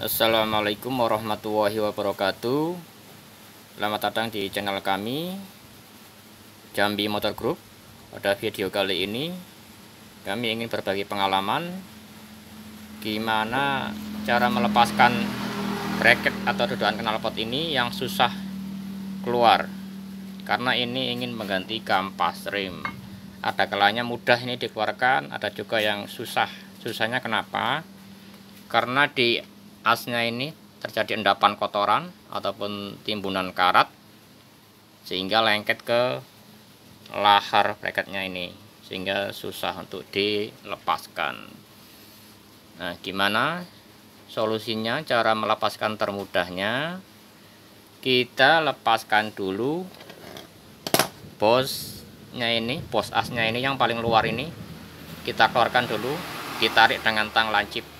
Assalamualaikum warahmatullahi wabarakatuh. Selamat datang di channel kami Jambi Motor Group. Pada video kali ini Kami ingin berbagi pengalaman Gimana cara melepaskan bracket atau dudukan knalpot ini yang susah keluar. Karena ini ingin mengganti kampas rim. Ada kalanya mudah ini dikeluarkan Ada juga yang susah. Susahnya kenapa? Karena di asnya ini terjadi endapan kotoran ataupun timbunan karat sehingga lengket ke lahar bracketnya ini sehingga susah untuk dilepaskan. Nah gimana solusinya cara melepaskan termudahnya? Kita lepaskan dulu bosnya ini bos asnya ini yang paling luar ini. Kita keluarkan dulu ditarik dengan tang lancip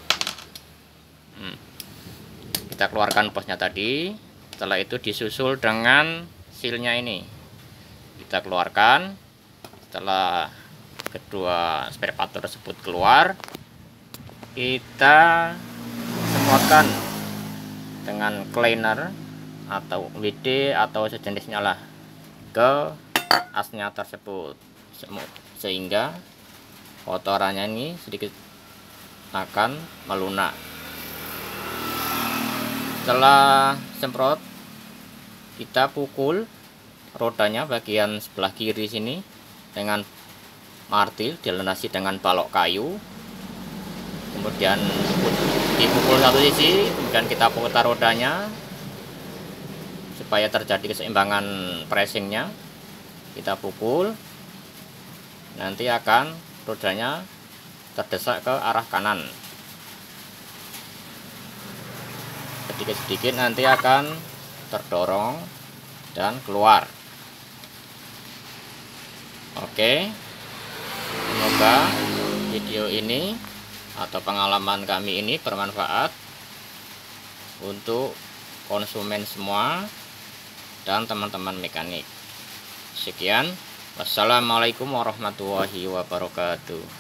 kita keluarkan posnya tadi. Setelah itu disusul dengan silnya ini. Kita keluarkan. Setelah kedua spare part tersebut keluar kita semprotkan dengan cleaner atau WD atau sejenisnya lah ke asnya tersebut. Sehingga kotorannya ini sedikit akan melunak setelah semprot kita pukul rodanya bagian sebelah kiri sini dengan martil dilunasi dengan balok kayu. Kemudian dipukul satu sisi kemudian kita putar rodanya supaya terjadi keseimbangan pressingnya. Kita pukul nanti akan rodanya terdesak ke arah kanan sedikit-sedikit nanti akan terdorong dan keluar. Oke semoga video ini atau pengalaman kami ini bermanfaat untuk konsumen semua dan teman-teman mekanik. Sekian wassalamualaikum warahmatullahi wabarakatuh